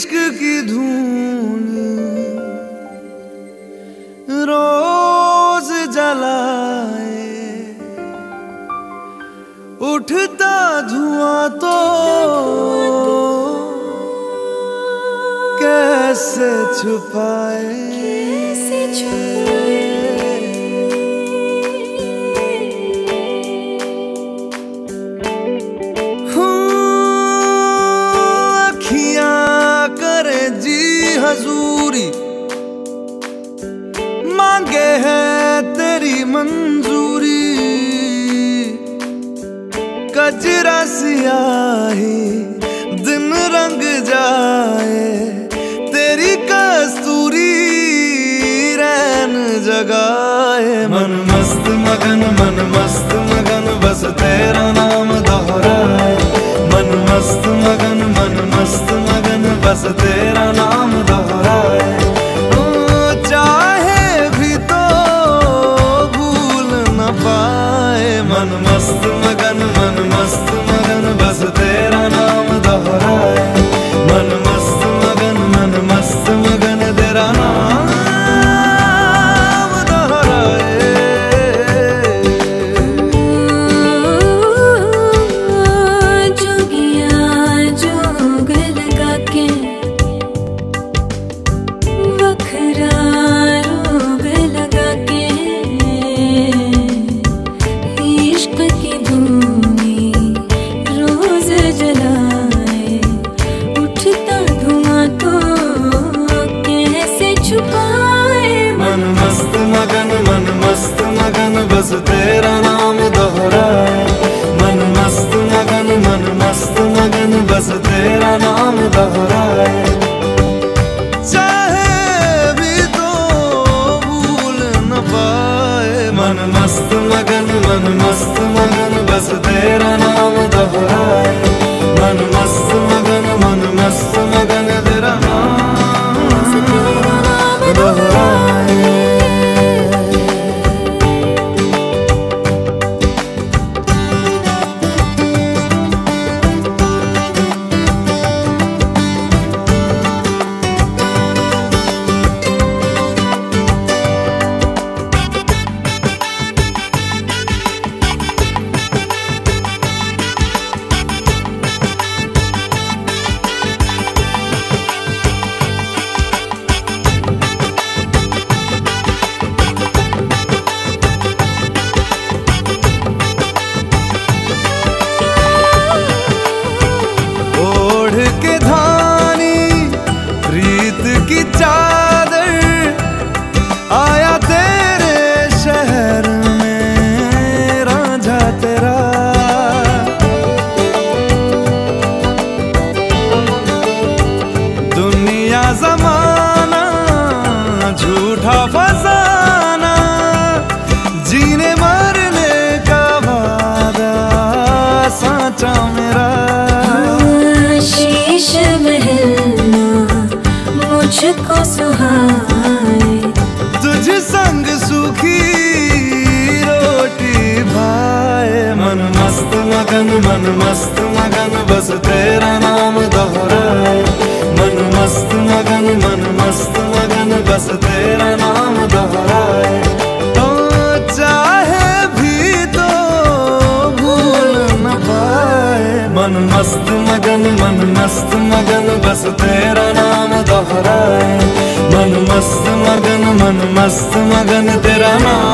इश्क की धून रोज जलाए। उठता धुआँ तो कैसे छुपाए? कैसे छुपाए? मांगे है तेरी मंजूरी। कजरा सियाही, दिन रंग जाए, तेरी कस्तूरी रैन जगाए मन मस्त मगन, मन मस्त मगन, बस तेरा नाम दोहराए। मन मस्त मगन, मन मस्त मगन, बस तेरा पाए मन मस्त बस तेरा नाम दोहराए मन मस्त मगन मन मस्त मगन बस तेरा नाम दोहराए चाहे भी तो भूल न पाए। मन मस्त मगन मन मस्त मगन बस तेरा नाम दोहराए मन मस्त मगन मन मस्त मगन तेरा नाम दोहराए झूठा फसाना जीने मरने का वादा साचा मेरा। शीश महलना मुझको सुहाए। तुझ संग सुखी रोटी भाए मन मस्त मगन मन मस्त मन मस्त मगन मन मस्त मगन बस तेरा नाम दोहराए मन मस्त मगन मन मस्त मगन तेरा नाम